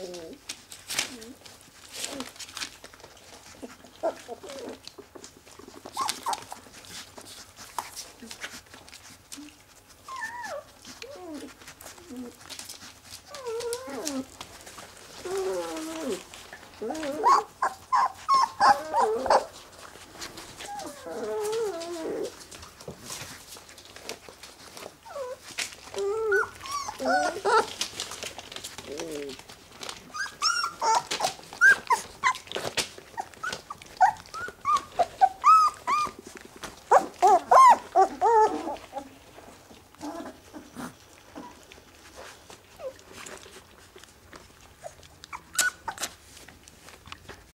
Mm-hmm. Hum. Hum.